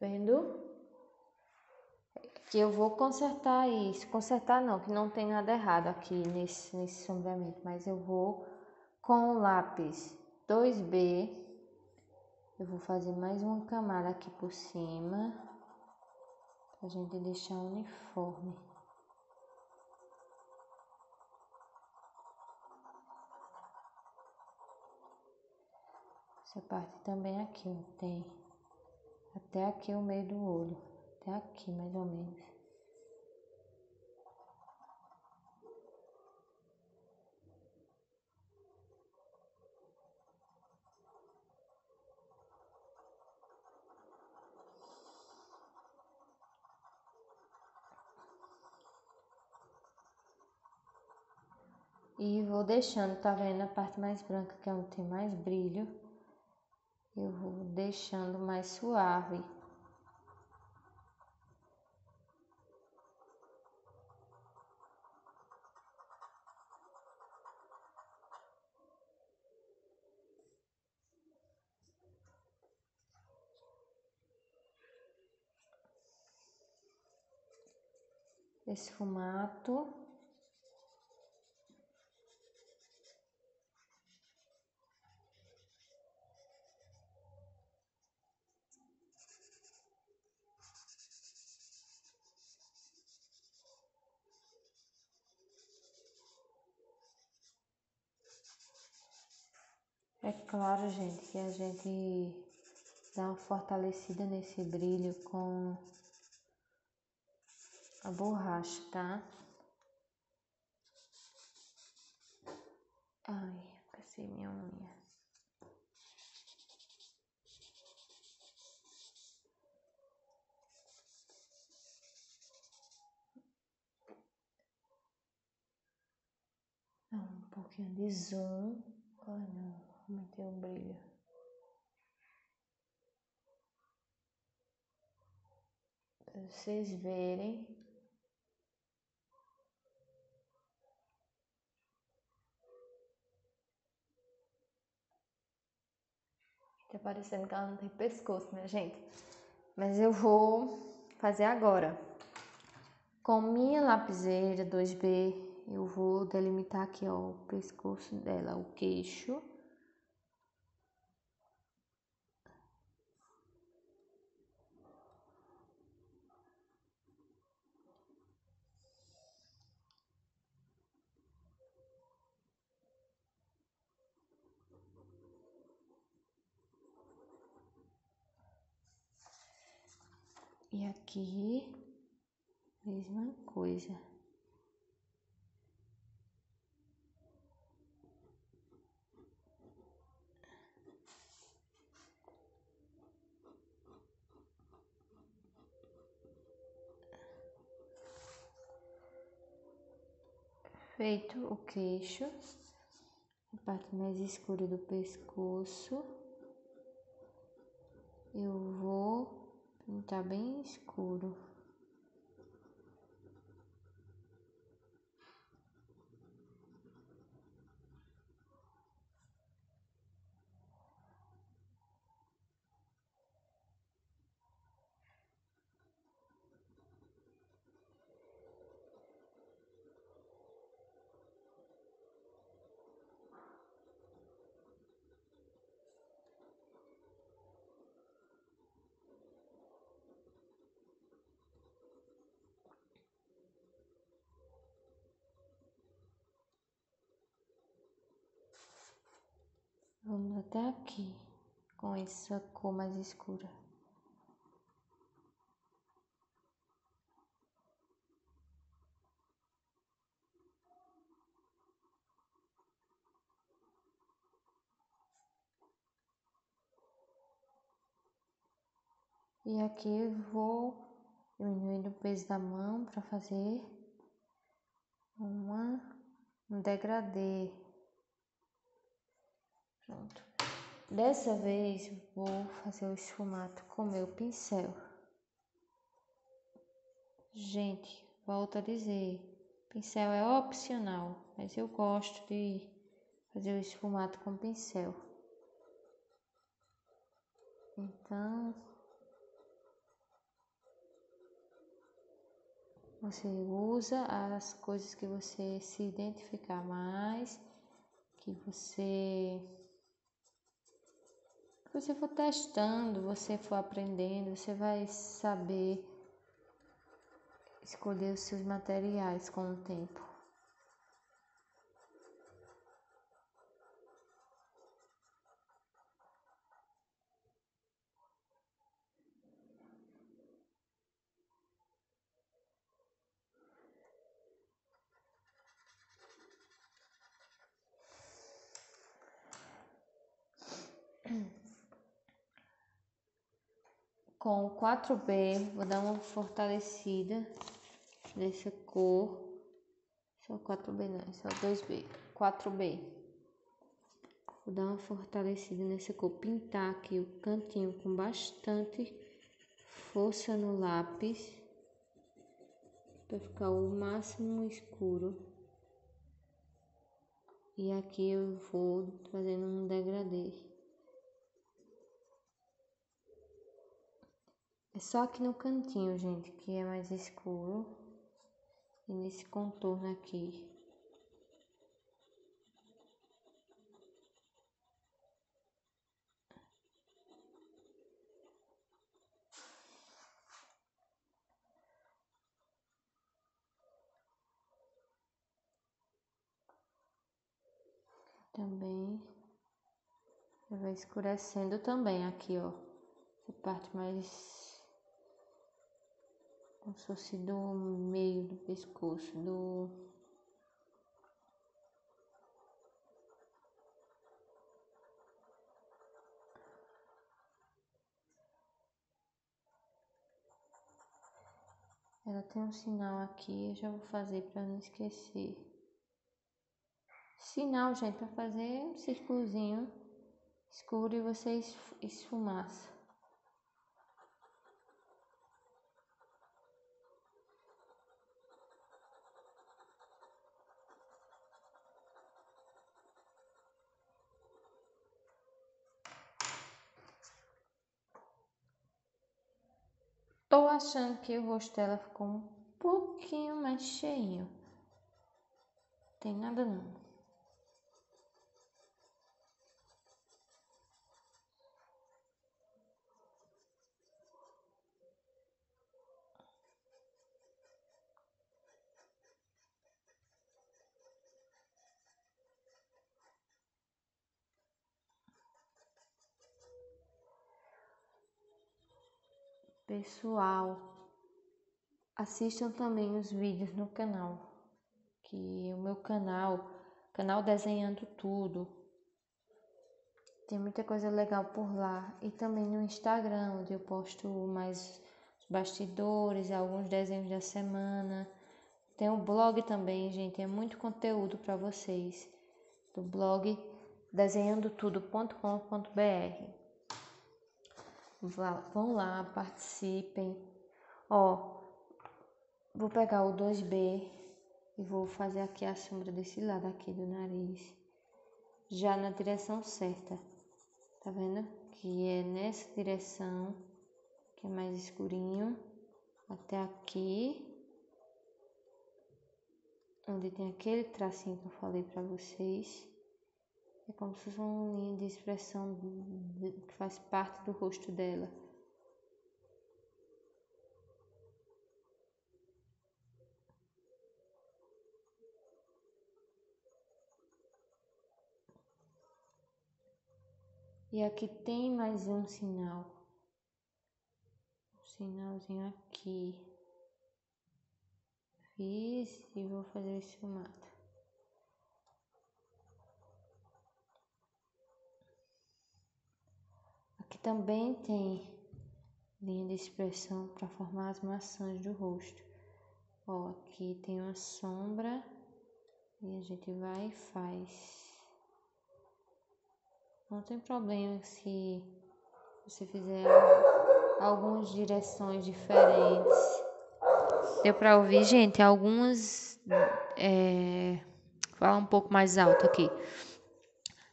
Vendo? Que eu vou consertar isso. Consertar não, que não tem nada errado aqui nesse, nesse sombreamento. Mas eu vou com o lápis 2B. Eu vou fazer mais uma camada aqui por cima. Pra gente deixar uniforme. Essa parte também aqui, ó, tem até aqui o meio do olho, até aqui mais ou menos. E vou deixando, tá vendo? A parte mais branca que é onde tem mais brilho eu vou deixando mais suave. É claro, gente, que a gente dá uma fortalecida nesse brilho com a borracha, tá? Ai, passei minha unha. Um pouquinho de zoom. Não aumentei o brilho. Pra vocês verem. Tá parecendo que ela não tem pescoço, minha gente. Mas eu vou fazer agora. Com minha lapiseira 2B, eu vou delimitar aqui, ó, o pescoço dela, o queixo. E aqui, mesma coisa. Feito o queixo, a parte mais escura do pescoço, eu vou Tá bem escuro. Vamos até aqui com essa cor mais escura. E aqui vou diminuindo o peso da mão para fazer uma, um degradê Pronto. Dessa vez vou fazer o esfumato com meu pincel. Gente, volto a dizer, pincel é opcional, mas eu gosto de fazer o esfumato com pincel. Então, você usa as coisas que você se identificar mais, que você você for testando, você for aprendendo, você vai saber escolher os seus materiais com o tempo. Com o 4B, vou dar uma fortalecida nessa cor. Só 4B não, é só 2B. 4B. Vou dar uma fortalecida nessa cor. Pintar aqui o cantinho com bastante força no lápis. Para ficar o máximo escuro. E aqui eu vou fazendo um degradê. É só aqui no cantinho, gente, que é mais escuro. E nesse contorno aqui. Também vai escurecendo também aqui, ó. Essa parte mais como se fosse do meio do pescoço, do Ela tem um sinal aqui, eu já vou fazer para não esquecer. Sinal, gente, para fazer um círculozinho escuro e você esfumaça. Tô achando que o rosto dela ficou um pouquinho mais cheinho. Tem nada não. Pessoal, assistam também os vídeos no canal, que o meu canal, canal Desenhando Tudo, tem muita coisa legal por lá. E também no Instagram, onde eu posto mais bastidores, alguns desenhos da semana. Tem o blog também, gente, é muito conteúdo para vocês. Do blog desenhandotudo.com.br. Vão lá, participem. Ó, vou pegar o 2B e vou fazer aqui a sombra desse lado aqui do nariz. Já na direção certa. Tá vendo? Que é nessa direção, que é mais escurinho, até aqui. Onde tem aquele tracinho que eu falei pra vocês. É como se fosse uma linha de expressão que faz parte do rosto dela. E aqui tem mais um sinal. Um sinalzinho aqui. Fiz e vou fazer esse formato. Também tem linha de expressão para formar as maçãs do rosto. Ó, aqui tem uma sombra e a gente vai e faz. Não tem problema se você fizer algumas direções diferentes. Deu para ouvir, gente? Algumas. É... Falar um pouco mais alto aqui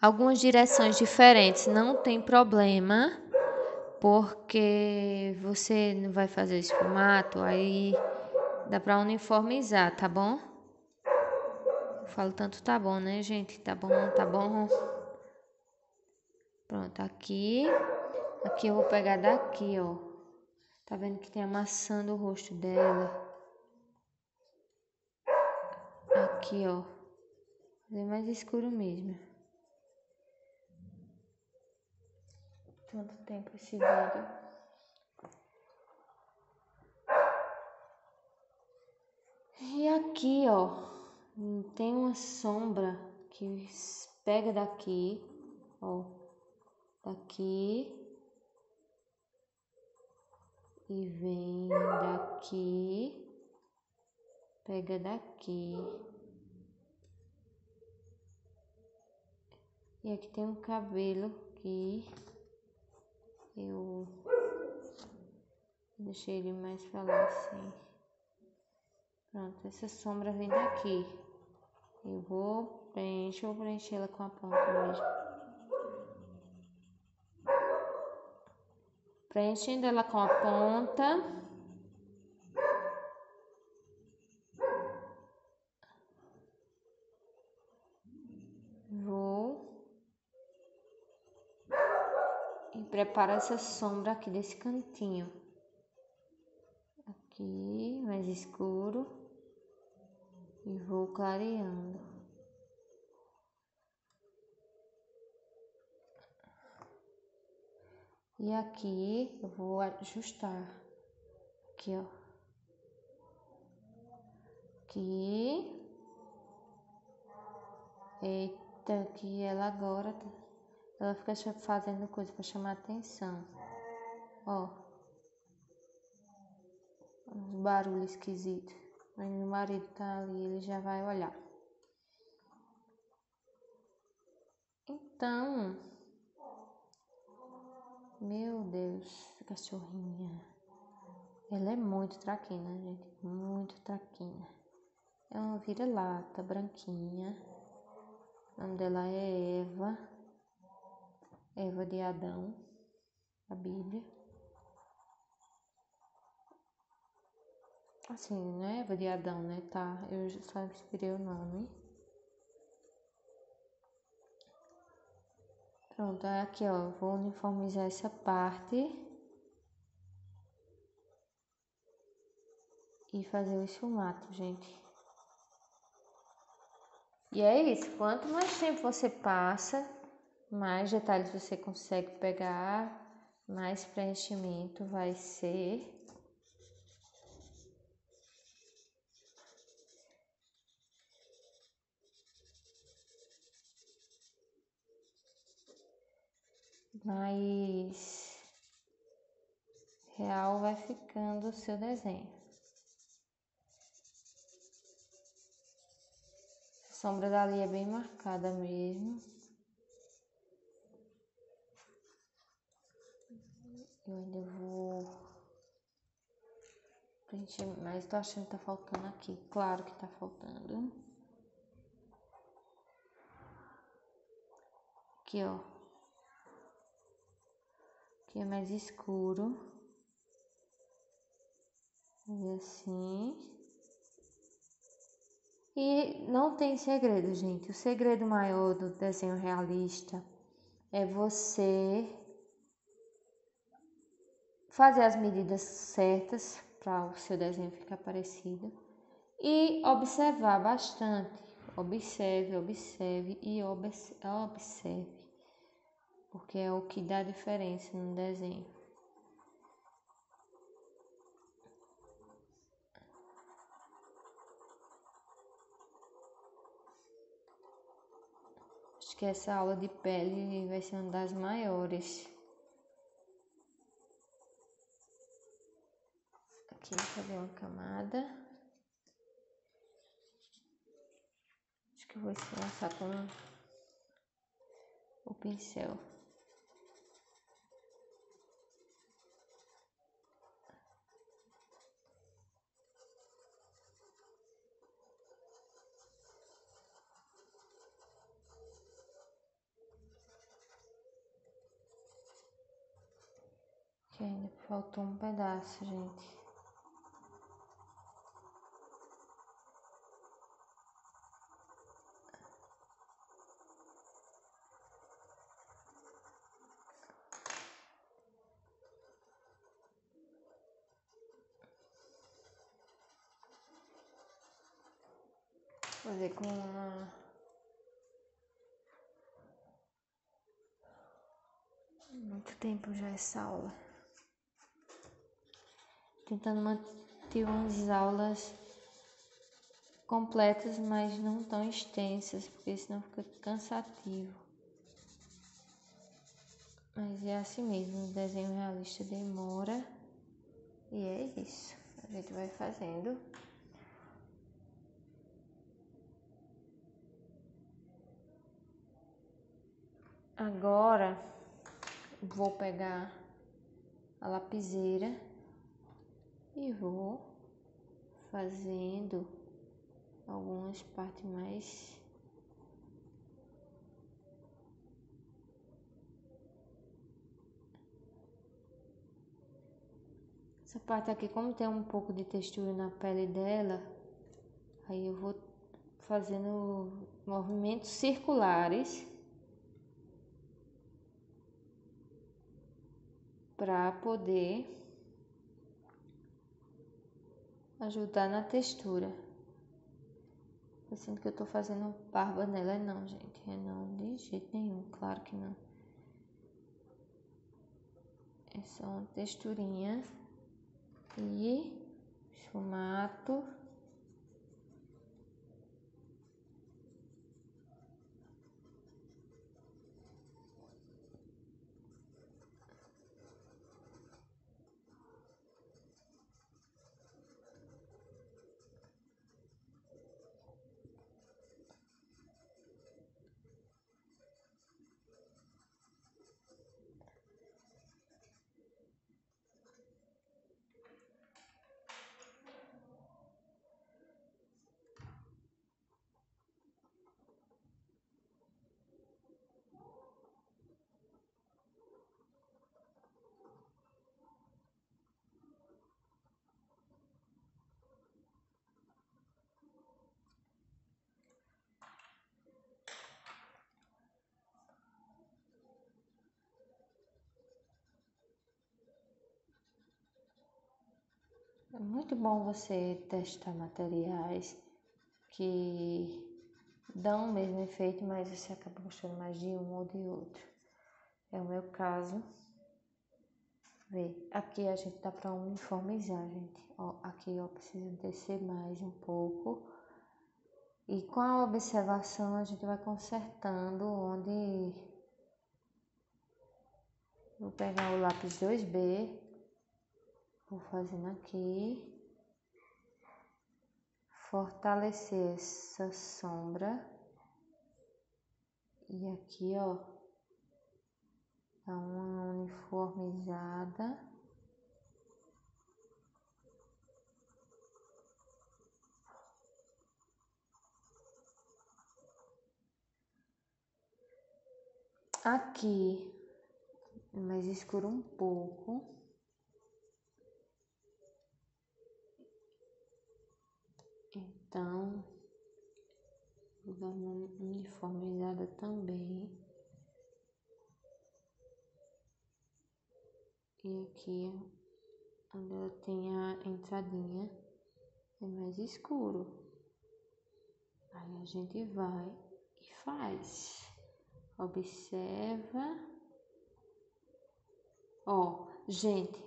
algumas direções diferentes, não tem problema, porque você não vai fazer esse formato, aí Dá pra uniformizar, tá bom? Eu falo tanto tá bom, né, gente? Tá bom, tá bom. Pronto, aqui. Aqui eu vou pegar daqui, ó. Tá vendo que tem amassando o rosto dela. Aqui, ó. Fazer mais escuro mesmo. Tanto tempo esse vídeo. E aqui, ó, tem uma sombra que pega daqui, ó, daqui e vem daqui, pega daqui. E aqui tem um cabelo que eu deixei ele mais pra lá assim. Pronto, essa sombra vem daqui. Eu vou preencher, vou preencher ela com a ponta mesmo. Preenchendo ela com a ponta. Vou. E preparo essa sombra aqui desse cantinho. Aqui, mais escuro e vou clareando. E aqui eu vou ajustar. Aqui, ó. Aqui. Eita, aqui ela agora tá, ela fica fazendo coisa para chamar atenção. Ó. Uns barulhos esquisitos. Aí meu marido tá ali, ele já vai olhar. Então, meu Deus, cachorrinha. Ela é muito traquina, gente. Muito traquina. É uma vira-lata branquinha. O nome dela é Eva. Eva de Adão. A Bíblia. Assim, né? Eva de Adão, né? Tá, eu só inspirei o nome. Pronto, aqui ó, vou uniformizar essa parte. E fazer o esfumato, gente. E é isso, quanto mais tempo você passa, mais detalhes você consegue pegar, mais preenchimento vai ser. mais real vai ficando o seu desenho. A sombra dali é bem marcada mesmo. Eu ainda vou preencher, mas tô achando que tá faltando aqui. Claro que tá faltando. Aqui, ó que é mais escuro. E assim. E não tem segredo, gente. O segredo maior do desenho realista é você fazer as medidas certas para o seu desenho ficar parecido e observar bastante. Observe, observe e observe porque é o que dá diferença no desenho. Acho que essa aula de pele vai ser uma das maiores. Aqui fazer uma camada. Acho que eu vou estilhaçar com o pincel. Ainda faltou um pedaço, gente. Fazer com uma muito tempo já essa aula. Tentando manter umas aulas completas mas não tão extensas porque senão fica cansativo. Mas é assim mesmo o desenho realista demora. E é isso. A gente vai fazendo Agora vou pegar a lapiseira e vou fazendo algumas partes mais essa parte aqui como tem um pouco de textura na pele dela aí eu vou fazendo movimentos circulares para poder ajudar na textura. Pensando que eu tô fazendo barba nela, não, gente. É não, de jeito nenhum, claro que não. É só uma texturinha e esfumato. É muito bom você testar materiais que dão o mesmo efeito, mas você acaba gostando mais de um ou de outro. É o meu caso. Vê, aqui a gente dá para uniformizar, gente. Ó, aqui eu preciso descer mais um pouco. E com a observação a gente vai consertando onde vou pegar o lápis 2B Vou fazendo aqui. Fortalecer essa sombra. E aqui, ó. Dá uma uniformizada. Aqui, mais escuro um pouco. Então, vou dar uma uniformizada também. E aqui, onde ela tem a entradinha, é mais escuro. Aí a gente vai e faz. Observa. Ó, gente,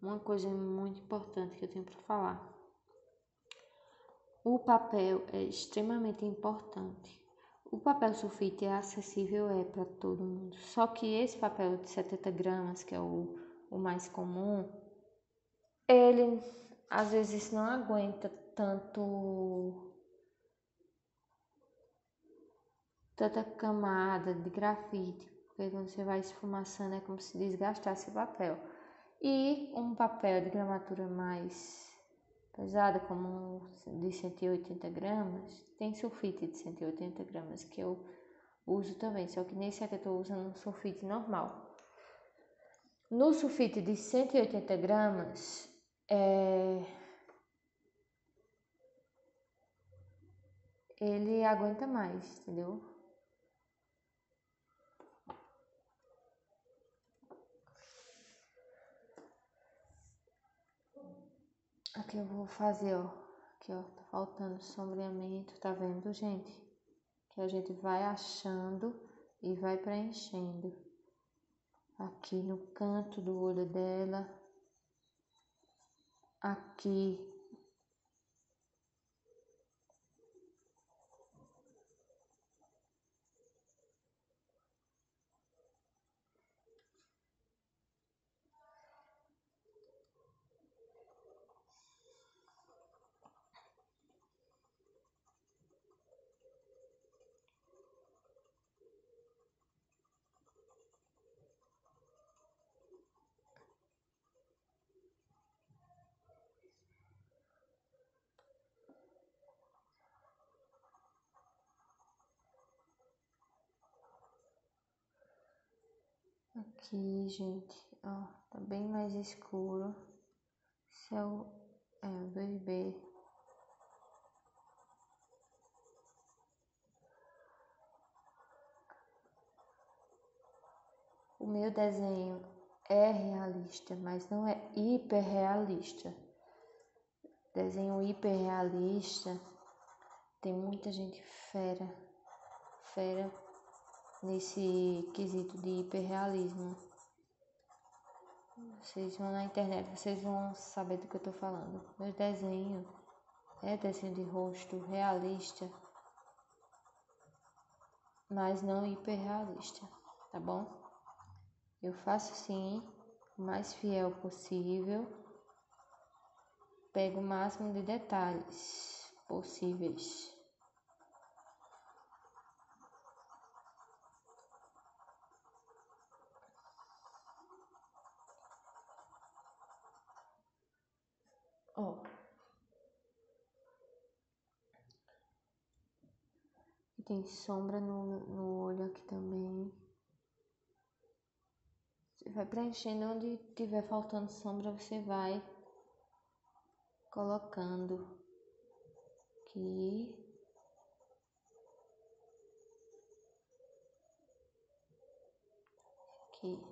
uma coisa muito importante que eu tenho para falar. O papel é extremamente importante. O papel sulfite é acessível é para todo mundo. Só que esse papel de 70 gramas, que é o, o mais comum, ele às vezes não aguenta tanto tanta camada de grafite, porque quando você vai esfumaçando é como se desgastasse o papel. E um papel de gramatura mais pesada, como de 180 gramas, tem sulfite de 180 gramas que eu uso também, só que nesse aqui eu estou usando um sulfite normal. No sulfite de 180 gramas, é... ele aguenta mais, entendeu? Aqui eu vou fazer, ó, Aqui, ó, tá faltando sombreamento, tá vendo, gente? Que a gente vai achando e vai preenchendo. Aqui no canto do olho dela. Aqui Aqui, gente, ó, tá bem mais escuro. Esse é o, 2B. O meu desenho é realista, mas não é hiperrealista. Desenho hiperrealista tem muita gente fera, fera nesse quesito de hiperrealismo. Vocês vão na internet, vocês vão saber do que eu tô falando. Meu desenho é desenho de rosto realista, mas não hiperrealista, tá bom? Eu faço sim o mais fiel possível, pego o máximo de detalhes possíveis. Ó. Tem sombra no, no olho aqui também. Você vai preenchendo onde tiver faltando sombra, você vai colocando aqui. Aqui.